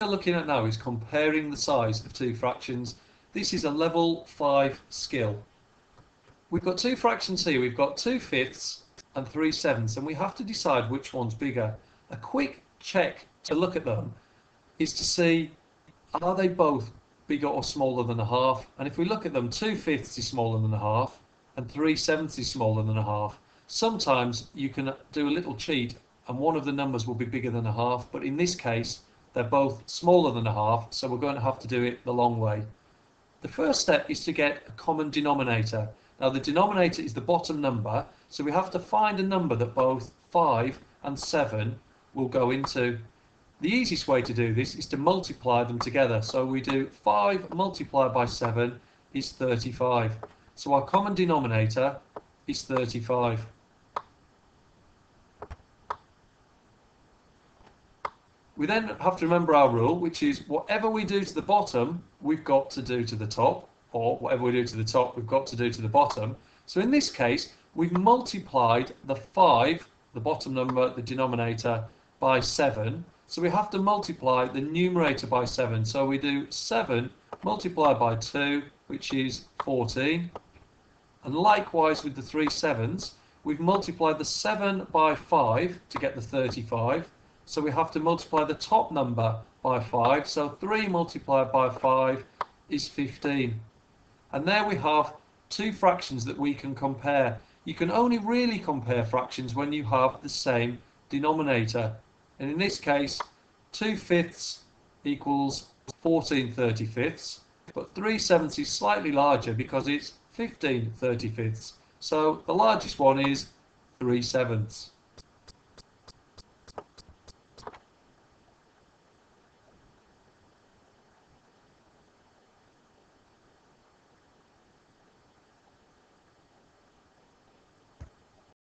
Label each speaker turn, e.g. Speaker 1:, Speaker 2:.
Speaker 1: we're looking at now is comparing the size of two fractions. This is a level 5 skill. We've got two fractions here. We've got 2 fifths and 3 sevenths and we have to decide which one's bigger. A quick check to look at them is to see are they both bigger or smaller than a half and if we look at them 2 fifths is smaller than a half and 3 sevenths is smaller than a half. Sometimes you can do a little cheat and one of the numbers will be bigger than a half but in this case they're both smaller than a half so we're going to have to do it the long way. The first step is to get a common denominator. Now the denominator is the bottom number so we have to find a number that both 5 and 7 will go into. The easiest way to do this is to multiply them together. So we do 5 multiplied by 7 is 35. So our common denominator is 35. We then have to remember our rule, which is whatever we do to the bottom, we've got to do to the top, or whatever we do to the top, we've got to do to the bottom. So in this case, we've multiplied the 5, the bottom number, the denominator, by 7. So we have to multiply the numerator by 7. So we do 7 multiplied by 2, which is 14. And likewise with the 3 sevens, we've multiplied the 7 by 5 to get the 35. So we have to multiply the top number by 5. So 3 multiplied by 5 is 15. And there we have two fractions that we can compare. You can only really compare fractions when you have the same denominator. And in this case, 2 fifths equals 14 35ths, but 3 sevenths is slightly larger because it's 15 35ths. So the largest one is 3 sevenths.